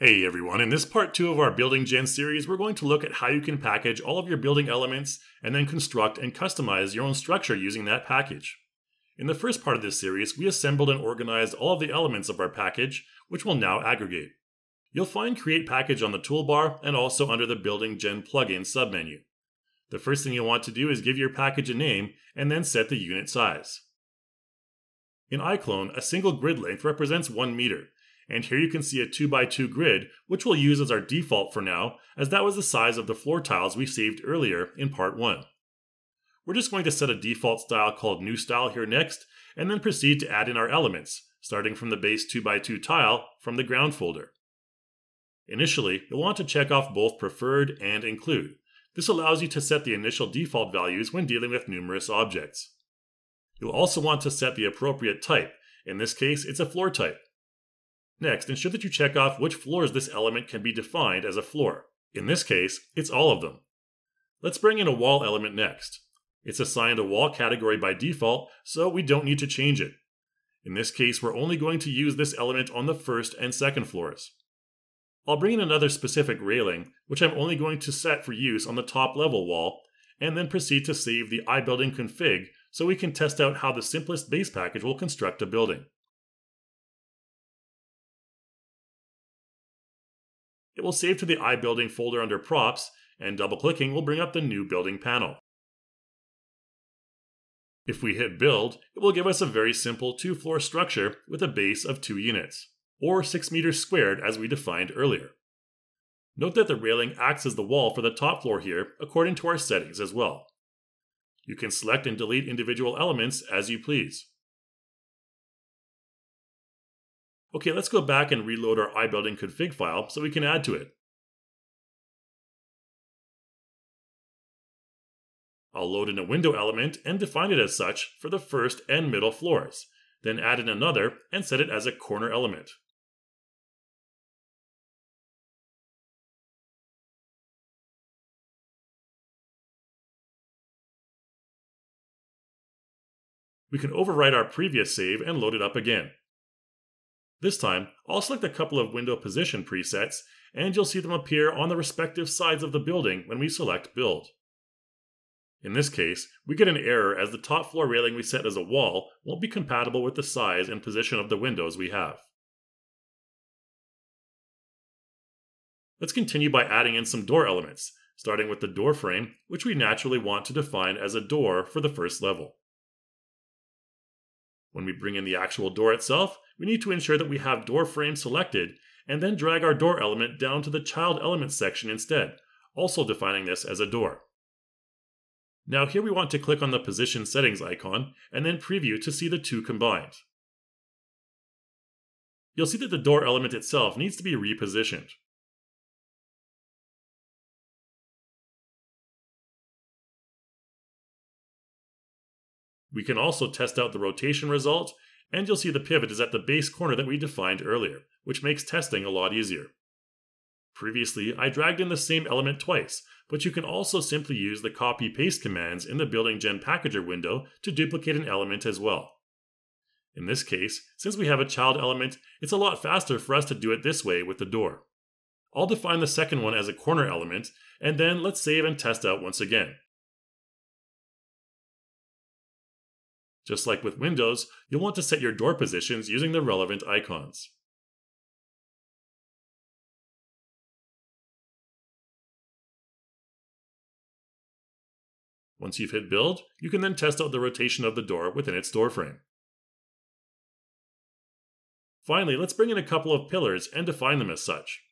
Hey everyone, in this part 2 of our Building Gen series, we're going to look at how you can package all of your building elements and then construct and customize your own structure using that package. In the first part of this series, we assembled and organized all of the elements of our package, which we'll now aggregate. You'll find Create Package on the toolbar and also under the Building Gen plugin submenu. The first thing you'll want to do is give your package a name and then set the unit size. In iClone, a single grid length represents 1 meter, and here you can see a 2x2 grid, which we'll use as our default for now, as that was the size of the floor tiles we saved earlier in part 1. We're just going to set a default style called New Style here next, and then proceed to add in our elements, starting from the base 2x2 tile from the ground folder. Initially, you'll want to check off both Preferred and Include. This allows you to set the initial default values when dealing with numerous objects. You'll also want to set the appropriate type. In this case, it's a floor type. Next, ensure that you check off which floors this element can be defined as a floor. In this case, it's all of them. Let's bring in a wall element next. It's assigned a wall category by default, so we don't need to change it. In this case, we're only going to use this element on the first and second floors. I'll bring in another specific railing, which I'm only going to set for use on the top level wall, and then proceed to save the iBuilding config so we can test out how the simplest base package will construct a building. It will save to the iBuilding folder under props, and double-clicking will bring up the new building panel. If we hit build, it will give us a very simple two-floor structure with a base of 2 units, or 6 meters squared as we defined earlier. Note that the railing acts as the wall for the top floor here according to our settings as well. You can select and delete individual elements as you please. Okay, let's go back and reload our iBuilding config file so we can add to it. I'll load in a window element and define it as such for the first and middle floors, then add in another and set it as a corner element. We can overwrite our previous save and load it up again. This time, I'll select a couple of window position presets, and you'll see them appear on the respective sides of the building when we select Build. In this case, we get an error as the top floor railing we set as a wall won't be compatible with the size and position of the windows we have. Let's continue by adding in some door elements, starting with the door frame, which we naturally want to define as a door for the first level. When we bring in the actual door itself, we need to ensure that we have door frame selected and then drag our door element down to the child element section instead, also defining this as a door. Now here we want to click on the position settings icon and then preview to see the two combined. You'll see that the door element itself needs to be repositioned. We can also test out the rotation result, and you'll see the pivot is at the base corner that we defined earlier, which makes testing a lot easier. Previously, I dragged in the same element twice, but you can also simply use the copy-paste commands in the Building Gen Packager window to duplicate an element as well. In this case, since we have a child element, it's a lot faster for us to do it this way with the door. I'll define the second one as a corner element, and then let's save and test out once again. Just like with Windows, you'll want to set your door positions using the relevant icons. Once you've hit build, you can then test out the rotation of the door within its door frame. Finally, let's bring in a couple of pillars and define them as such.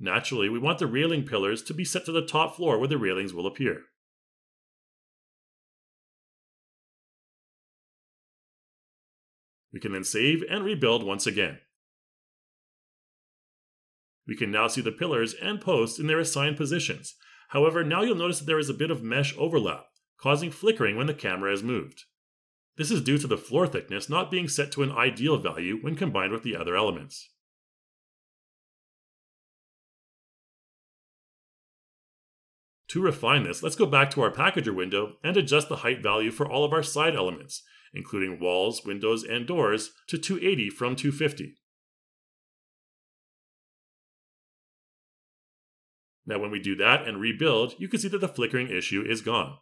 Naturally, we want the railing pillars to be set to the top floor where the railings will appear. We can then save and rebuild once again. We can now see the pillars and posts in their assigned positions. However, now you'll notice that there is a bit of mesh overlap, causing flickering when the camera is moved. This is due to the floor thickness not being set to an ideal value when combined with the other elements. To refine this, let's go back to our packager window and adjust the height value for all of our side elements, including walls, windows, and doors, to 280 from 250. Now when we do that and rebuild, you can see that the flickering issue is gone.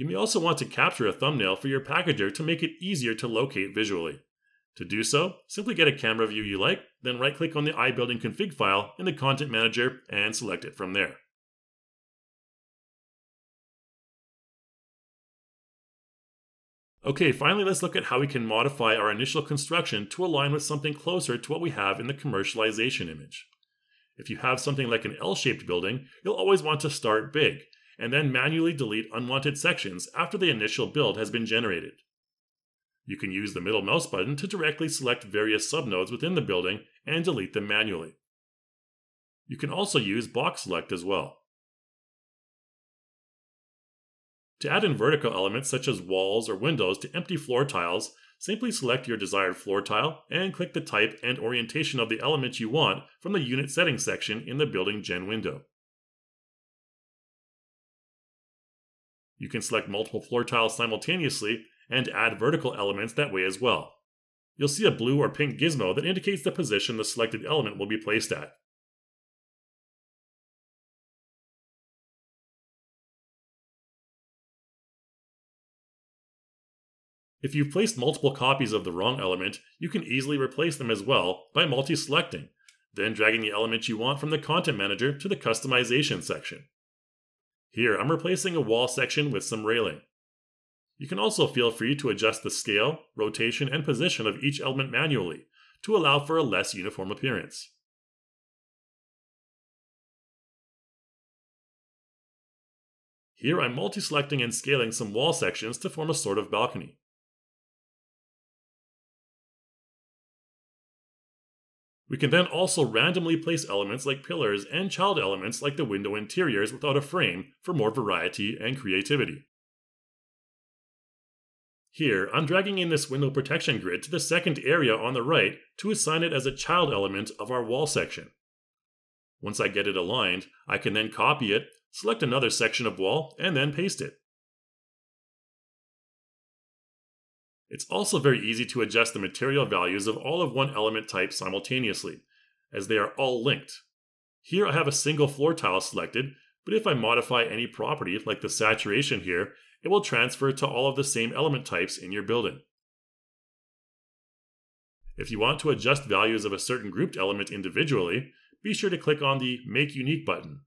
You may also want to capture a thumbnail for your packager to make it easier to locate visually. To do so, simply get a camera view you like, then right click on the iBuilding config file in the Content Manager and select it from there. Okay, finally let's look at how we can modify our initial construction to align with something closer to what we have in the commercialization image. If you have something like an L-shaped building, you'll always want to start big, and then manually delete unwanted sections after the initial build has been generated. You can use the middle mouse button to directly select various subnodes within the building and delete them manually. You can also use box select as well. To add in vertical elements such as walls or windows to empty floor tiles, simply select your desired floor tile and click the type and orientation of the element you want from the Unit Settings section in the Building Gen window. You can select multiple floor tiles simultaneously and add vertical elements that way as well. You'll see a blue or pink gizmo that indicates the position the selected element will be placed at. If you've placed multiple copies of the wrong element, you can easily replace them as well by multi-selecting, then dragging the element you want from the Content Manager to the Customization section. Here, I'm replacing a wall section with some railing. You can also feel free to adjust the scale, rotation, and position of each element manually to allow for a less uniform appearance. Here I'm multi-selecting and scaling some wall sections to form a sort of balcony. We can then also randomly place elements like pillars and child elements like the window interiors without a frame for more variety and creativity. Here, I'm dragging in this window protection grid to the second area on the right to assign it as a child element of our wall section. Once I get it aligned, I can then copy it, select another section of wall, and then paste it. It's also very easy to adjust the material values of all of one element type simultaneously, as they are all linked. Here I have a single floor tile selected, but if I modify any property, like the saturation here, it will transfer to all of the same element types in your building. If you want to adjust values of a certain grouped element individually, be sure to click on the Make Unique button.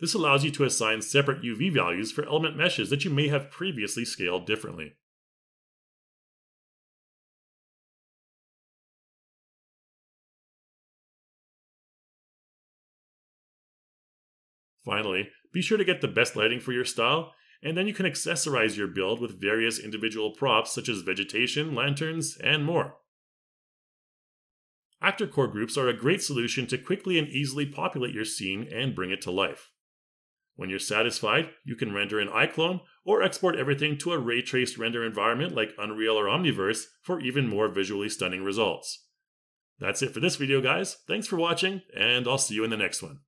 This allows you to assign separate UV values for element meshes that you may have previously scaled differently. Finally, be sure to get the best lighting for your style, and then you can accessorize your build with various individual props such as vegetation, lanterns, and more. ActorCore groups are a great solution to quickly and easily populate your scene and bring it to life. When you're satisfied, you can render in iClone or export everything to a ray traced render environment like Unreal or Omniverse for even more visually stunning results. That's it for this video, guys. Thanks for watching, and I'll see you in the next one.